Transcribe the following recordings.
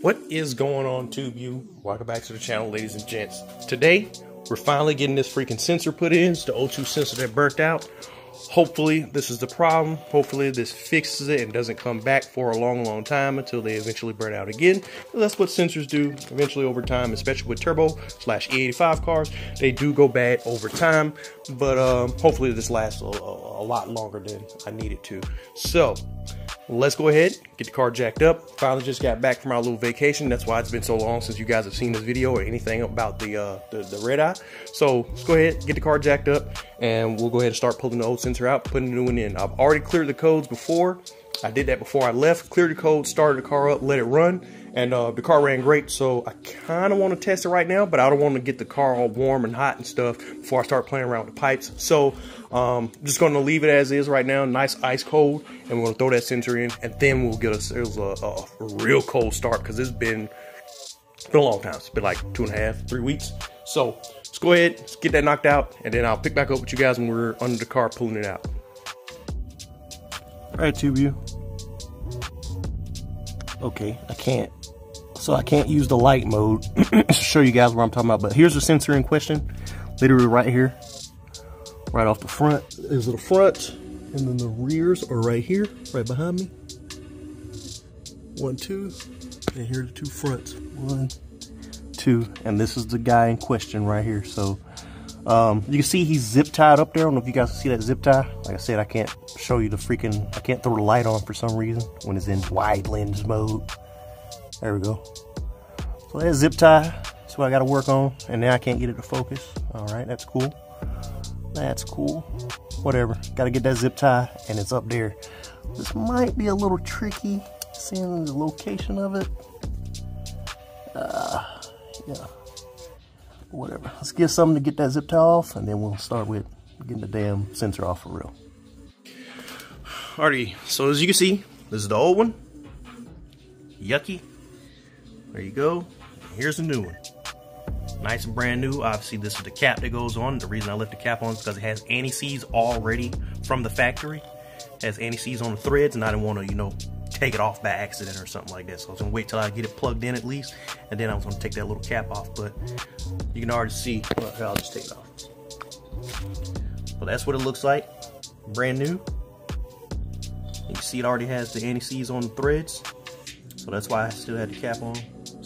What is going on, TubeU? Welcome back to the channel, ladies and gents. Today, we're finally getting this freaking sensor put in. It's the O2 sensor that burnt out. Hopefully, this is the problem. Hopefully, this fixes it and doesn't come back for a long, long time until they eventually burn out again. That's what sensors do eventually over time, especially with turbo slash E85 cars. They do go bad over time, but um, hopefully, this lasts a, a, a lot longer than I need it to. So, let's go ahead, get the car jacked up. Finally just got back from our little vacation. That's why it's been so long since you guys have seen this video or anything about the, uh, the, the, red eye. So let's go ahead, get the car jacked up, and we'll go ahead and start pulling the old sensor out, putting the new one in. I've already cleared the codes before. I did that before I left, cleared the code, started the car up, let it run, and uh, the car ran great. So I kind of want to test it right now, but I don't want to get the car all warm and hot and stuff before I start playing around with the pipes. So um, just going to leave it as is right now, nice ice cold, and we're going to throw that sensor in, and then we'll get a, a, a, a real cold start because it's been, it's been a long time. It's been like two and a half, three weeks. So let's go ahead, let's get that knocked out, and then I'll pick back up with you guys when we're under the car pulling it out. All right, TubeU. Okay, I can't. So I can't use the light mode to show you guys what I'm talking about. But here's the sensor in question. Literally right here. Right off the front is the front. And then the rears are right here, right behind me. One, two. And here are the two fronts. One, two. And this is the guy in question right here. So um, you can see he's zip tied up there. I don't know if you guys can see that zip tie. Like I said, I can't show you the freaking, I can't throw the light on for some reason when it's in wide lens mode. There we go. So that zip tie, that's what I got to work on. And now I can't get it to focus. All right, that's cool. That's cool. Whatever. Got to get that zip tie, and it's up there. This might be a little tricky, seeing the location of it. Uh, yeah whatever. Let's get something to get that zip tie off, and then we'll start with getting the damn sensor off for real. Alrighty, so as you can see, this is the old one. Yucky. There you go. Here's a new one. Nice and brand new. Obviously, this is the cap that goes on. The reason I left the cap on is because it has anti-seize already from the factory. It has anti-seize on the threads, and I didn't want to, you know, take it off by accident or something like that. So I was gonna wait till I get it plugged in at least, and then I was gonna take that little cap off. But you can already see, well, I'll just take it off. Well, that's what it looks like, brand new. You see it already has the anti-seize on the threads. So that's why I still had the cap on.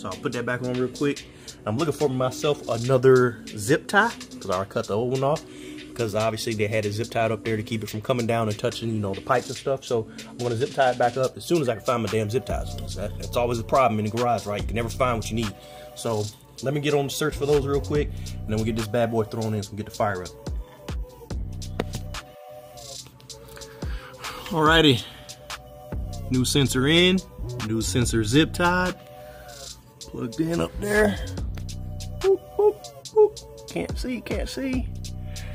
So I'll put that back on real quick. I'm looking for myself another zip tie, because I cut the old one off because obviously they had it zip tied up there to keep it from coming down and touching, you know, the pipes and stuff. So I'm going to zip tie it back up as soon as I can find my damn zip ties. That, that's always a problem in the garage, right? You can never find what you need. So let me get on the search for those real quick, and then we'll get this bad boy thrown in so we get the fire up. Alrighty. New sensor in, new sensor zip tied, plugged in up there. Can't see, can't see.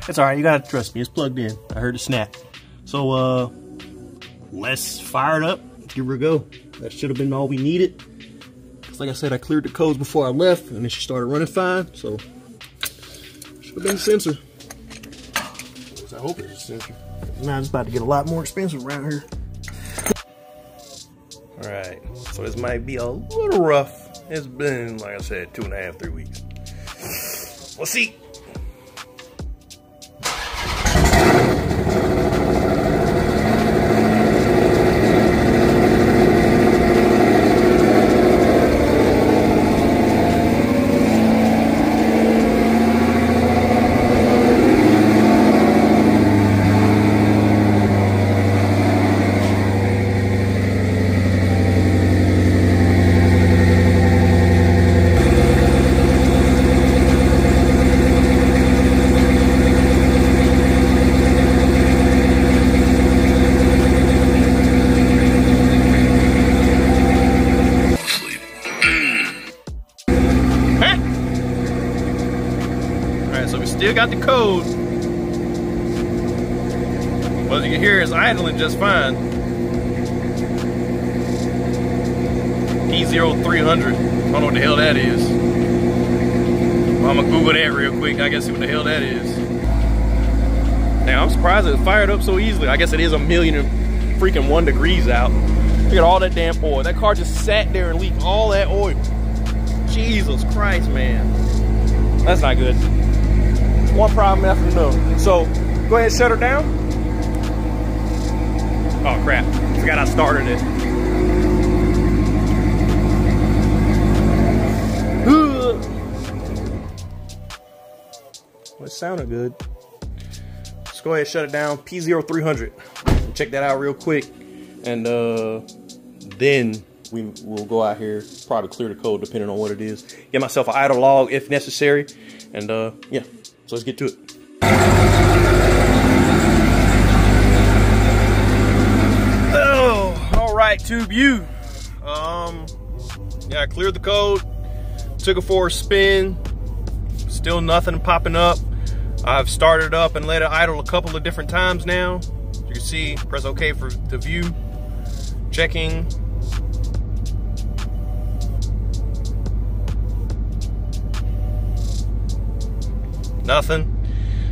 It's all right. You gotta trust me. It's plugged in. I heard it snap. So uh, let's fire it up. Give her a go. That should have been all we needed. Cause like I said, I cleared the codes before I left, and then she started running fine. So should have been a sensor. I hope it's a sensor. Now it's about to get a lot more expensive around here. All right. So this might be a little rough. It's been, like I said, two and a half, three weeks. We'll see. Still got the code. As you can hear, it's idling just fine. P0300. I don't know what the hell that is. Well, I'm gonna Google that real quick. I guess see what the hell that is. Now, I'm surprised it fired up so easily. I guess it is a million freaking one degrees out. Look at all that damn oil. That car just sat there and leaked all that oil. Jesus Christ, man. That's not good. One problem after another. So, go ahead and shut her down. Oh, crap. Forgot I started it. Well, it sounded good. Let's go ahead and shut it down. P0300. Check that out real quick. And uh, then we will go out here, probably clear the code depending on what it is. Get myself an idle log if necessary. And uh, yeah, so let's get to it. Oh, all right, Tube U. Um, yeah, I cleared the code, took it for a spin, still nothing popping up. I've started up and let it idle a couple of different times now. You can see, press OK for the view. Checking, nothing.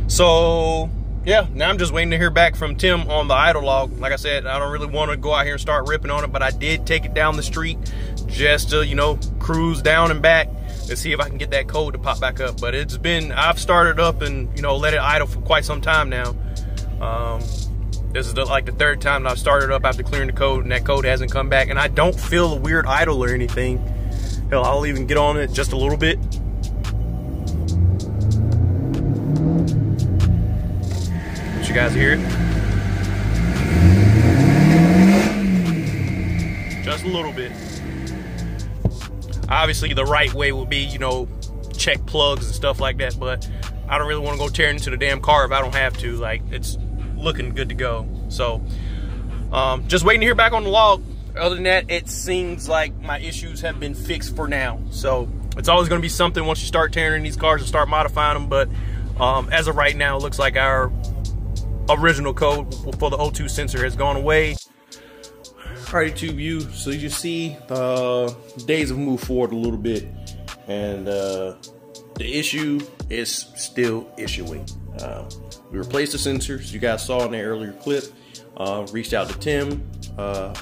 So yeah, now I'm just waiting to hear back from Tim on the idle log. Like I said, I don't really want to go out here and start ripping on it, but I did take it down the street just to, you know, cruise down and back and see if I can get that code to pop back up. But it's been, I've started up and, you know, let it idle for quite some time now. Um, this is the, like the third time that I've started up after clearing the code and that code hasn't come back. And I don't feel a weird idle or anything. Hell, I'll even get on it just a little bit guys hear it? Just a little bit. Obviously, the right way would be, you know, check plugs and stuff like that, but I don't really want to go tearing into the damn car if I don't have to. Like, it's looking good to go. So, um, just waiting to hear back on the log. Other than that, it seems like my issues have been fixed for now. So, it's always going to be something once you start tearing in these cars and start modifying them, but um, as of right now, it looks like our original code for the O2 sensor has gone away. Alrighty, Tube U. So you see the days have moved forward a little bit, and uh, the issue is still issuing. Uh, we replaced the sensors. You guys saw in the earlier clip. Uh, reached out to Tim, uh,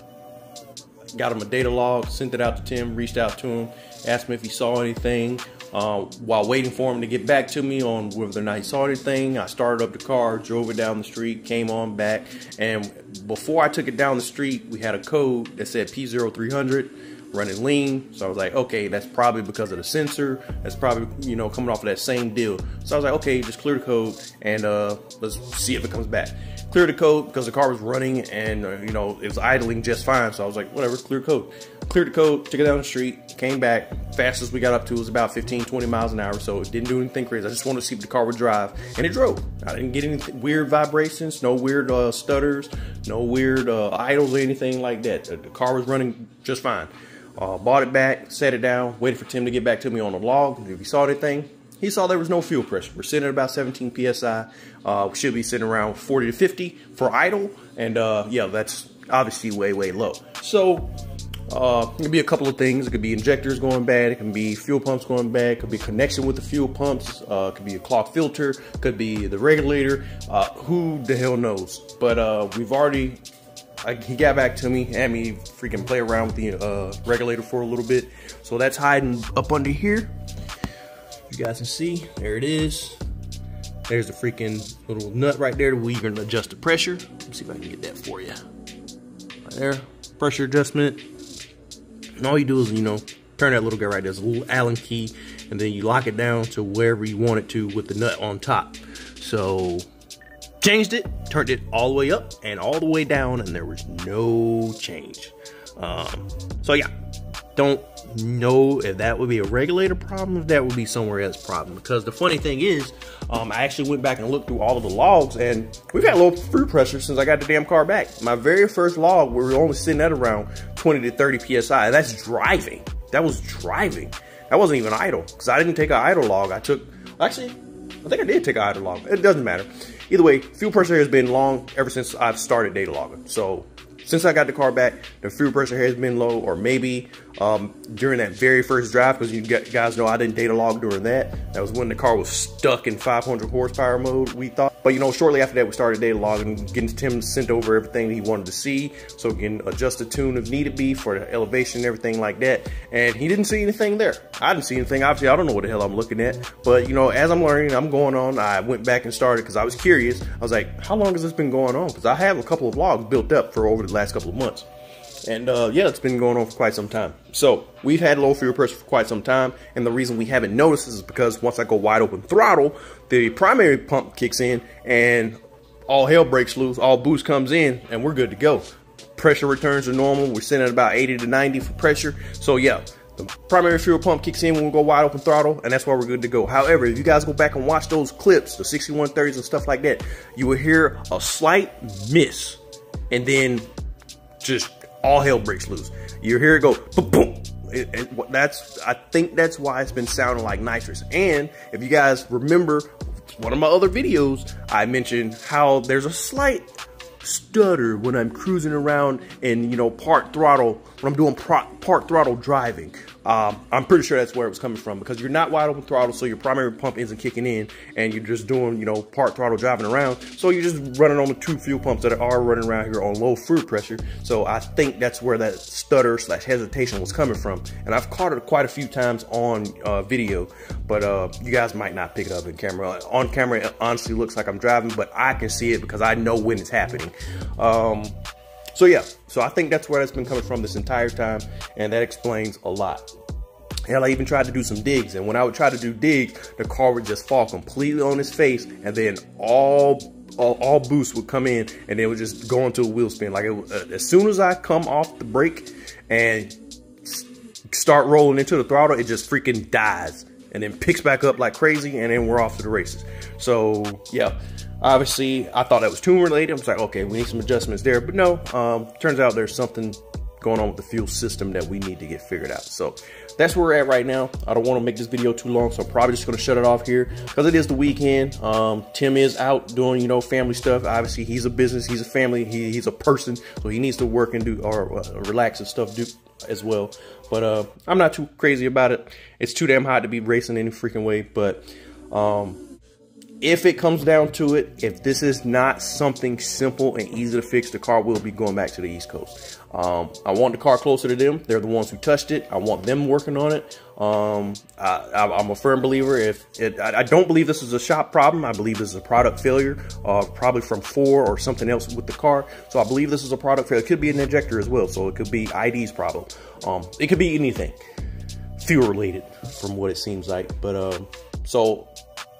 got him a data log, sent it out to Tim, reached out to him, asked him if he saw anything. Uh, while waiting for him to get back to me on whether or not he saw anything, I started up the car, drove it down the street, came on back, and before I took it down the street, we had a code that said P0300 running lean. So I was like, okay, that's probably because of the sensor. That's probably, you know, coming off of that same deal. So I was like, okay, just clear the code and uh, let's see if it comes back. Clear the code because the car was running and, uh, you know, it was idling just fine. So I was like, whatever, clear code. Cleared the code, took it down the street, came back. Fastest we got up to was about 15, 20 miles an hour. So it didn't do anything crazy. I just wanted to see if the car would drive. And it drove. I didn't get any weird vibrations, no weird uh, stutters, no weird uh, idles or anything like that. The car was running just fine. Uh, bought it back, set it down, waited for Tim to get back to me on the log. If he saw anything, he saw there was no fuel pressure. We're sitting at about 17 psi. Uh, we should be sitting around 40 to 50 for idle, and uh, yeah, that's obviously way way low. So uh, it could be a couple of things. It could be injectors going bad. It can be fuel pumps going bad. It could be connection with the fuel pumps. Uh, it could be a clogged filter. It could be the regulator. Uh, who the hell knows? But uh, we've already. I, he got back to me, had me freaking play around with the uh, regulator for a little bit. So that's hiding up under here. You guys can see, there it is. There's the freaking little nut right there where you can adjust the pressure. Let's see if I can get that for you. Right there, pressure adjustment and all you do is, you know, turn that little guy right there. There's a little Allen key, and then you lock it down to wherever you want it to with the nut on top. So, changed it, turned it all the way up and all the way down, and there was no change. Um, so yeah, don't know if that would be a regulator problem, if that would be somewhere else problem. Because the funny thing is, um, I actually went back and looked through all of the logs, and we've had low fuel pressure since I got the damn car back. My very first log, we were only sitting at around 20 to 30 psi. That's driving. That was driving. That wasn't even idle because I didn't take an idle log. I took actually, I think I did take an idle log. It doesn't matter. Either way, fuel pressure has been long ever since I've started data logging. So since I got the car back, the fuel pressure has been low, or maybe um, during that very first drive because you guys know I didn't data log during that. That was when the car was stuck in 500 horsepower mode, we thought. But you know, shortly after that, we started data logging, getting Tim sent over everything he wanted to see so we can adjust the tune if needed be for the elevation and everything like that. And he didn't see anything there. I didn't see anything. Obviously, I don't know what the hell I'm looking at. But you know, as I'm learning, I'm going on. I went back and started because I was curious. I was like, how long has this been going on? Because I have a couple of logs built up for over the last couple of months. And uh, yeah, it's been going on for quite some time. So we've had low fuel pressure for quite some time. And the reason we haven't noticed is because once I go wide open throttle, the primary pump kicks in and all hell breaks loose, all boost comes in, and we're good to go. Pressure returns to normal. We're sitting at about 80 to 90 for pressure. So yeah, the primary fuel pump kicks in when we go wide open throttle, and that's why we're good to go. However, if you guys go back and watch those clips, the 6130s and stuff like that, you will hear a slight miss, and then just all hell breaks loose. You hear it go boom, boom. It, it, that's I think that's why it's been sounding like nitrous. And if you guys remember one of my other videos, I mentioned how there's a slight stutter when I'm cruising around and you know, part throttle, when I'm doing part throttle driving. Um, I'm pretty sure that's where it was coming from because you're not wide open throttle, so your primary pump isn't kicking in, and you're just doing, you know, part throttle driving around. So you're just running on the two fuel pumps that are running around here on low fuel pressure. So I think that's where that stutter slash hesitation was coming from. And I've caught it quite a few times on uh, video, but uh, you guys might not pick it up in camera. On camera, it honestly looks like I'm driving, but I can see it because I know when it's happening. Um, so yeah, so I think that's where that's been coming from this entire time, and that explains a lot. Hell, I even tried to do some digs, and when I would try to do digs, the car would just fall completely on its face, and then all all, all boost would come in, and it would just go into a wheel spin. Like it, uh, as soon as I come off the brake and start rolling into the throttle, it just freaking dies, and then picks back up like crazy, and then we're off to the races. So yeah, Obviously, I thought that was tune related. I was like, okay, we need some adjustments there. But no, um, turns out there's something going on with the fuel system that we need to get figured out. So that's where we're at right now. I don't want to make this video too long, so I'm probably just going to shut it off here because it is the weekend. Um, Tim is out doing, you know, family stuff. Obviously, he's a business, he's a family, he, he's a person, so he needs to work and do or uh, relax and stuff do as well. But uh, I'm not too crazy about it. It's too damn hot to be racing any freaking way, but um, if it comes down to it, if this is not something simple and easy to fix, the car will be going back to the East Coast. Um, I want the car closer to them. They're the ones who touched it. I want them working on it. Um, I, am a firm believer. If it, I, I, don't believe this is a shop problem. I believe this is a product failure, uh, probably from Ford or something else with the car. So I believe this is a product failure. It could be an injector as well. So it could be ID's problem. Um, it could be anything fuel related from what it seems like. But um, so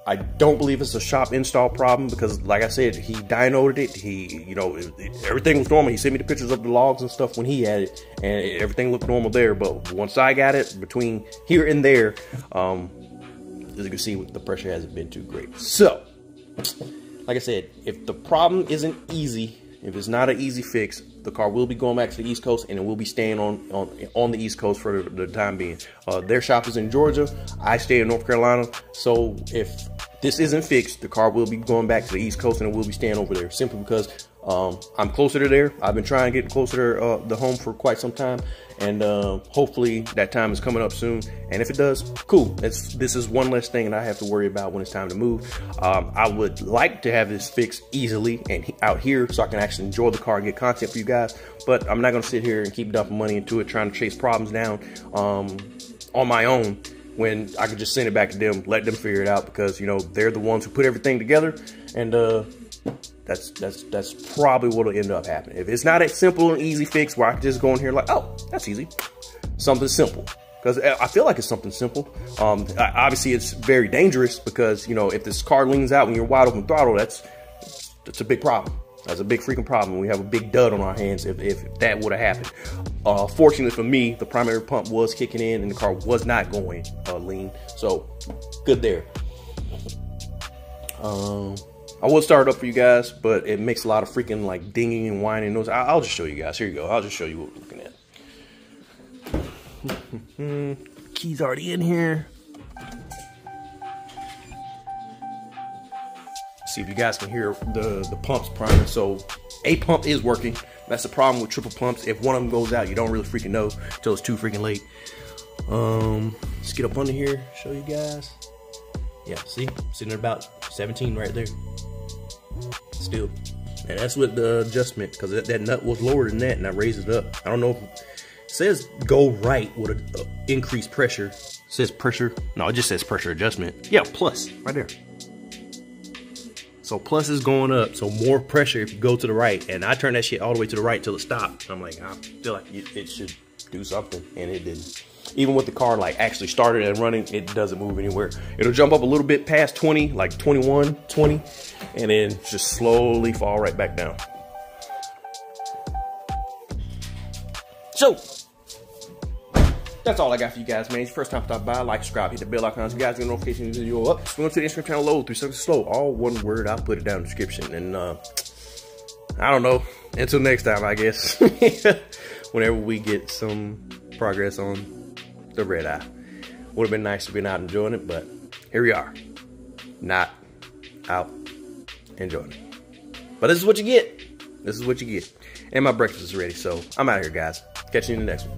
I don't believe it's a shop install problem because, like I said, he dynoed it. He, you know, it, it, everything was normal. He sent me the pictures of the logs and stuff when he had it, and everything looked normal there. But once I got it, between here and there, um, as you can see, the pressure hasn't been too great. So, like I said, if the problem isn't easy, if it's not an easy fix, the car will be going back to the East Coast and it will be staying on on, on the East Coast for the, the time being. Uh, their shop is in Georgia. I stay in North Carolina. So if this isn't fixed, the car will be going back to the East Coast and it will be staying over there simply because um, I'm closer to there. I've been trying to get closer to uh, the home for quite some time, and uh, hopefully that time is coming up soon. And if it does, cool. It's, this is one less thing that I have to worry about when it's time to move. Um, I would like to have this fixed easily and out here so I can actually enjoy the car and get content for you guys. But I'm not going to sit here and keep dumping money into it, trying to chase problems down um, on my own when I could just send it back to them, let them figure it out because you know they're the ones who put everything together, and uh, that's that's that's probably what'll end up happening. If it's not a simple and easy fix where I can just go in here like, oh, that's easy, something simple. Because I feel like it's something simple. Um, obviously, it's very dangerous because you know if this car leans out when you're wide open throttle, that's that's a big problem. That's a big freaking problem. We have a big dud on our hands if, if that would have happened. Uh, fortunately for me, the primary pump was kicking in and the car was not going uh, lean. So good there. Um, I will start it up for you guys, but it makes a lot of freaking like dinging and whining noise. I will just show you guys. Here you go. I'll just show you what we're looking at. Keys already in here. See if you guys can hear the, the pumps priming. So a pump is working. That's the problem with triple pumps. If one of them goes out, you don't really freaking know until it's too freaking late. Um, let's get up under here, show you guys. Yeah, see, sitting at about 17 right there. Still, and that's with the adjustment because that, that, nut was lower than that, and I raised it up. I don't know. If, it says go right with a, a increased pressure. It says pressure. No, it just says pressure adjustment. Yeah, plus right there. So plus is going up, so more pressure if you go to the right. And I turned that shit all the way to the right till it stopped. I'm like, I feel like it should do something, and it didn't. Even with the car like actually started and running, it doesn't move anywhere. It'll jump up a little bit past 20, like 21, 20, and then just slowly fall right back down. So, that's all I got for you guys, man. It's first time stop by, like, subscribe, hit the bell icon you guys get notifications when you're up. Swing to the Instagram channel, low, three seconds slow. All one word, I'll put it down in the description. And, uh, I don't know. Until next time, I guess. Whenever we get some progress on the red eye. Would have been nice to be out enjoying it, but here we are. Not out enjoying it. But this is what you get. This is what you get. And my breakfast is ready, so I'm out of here, guys. Catch you in the next one.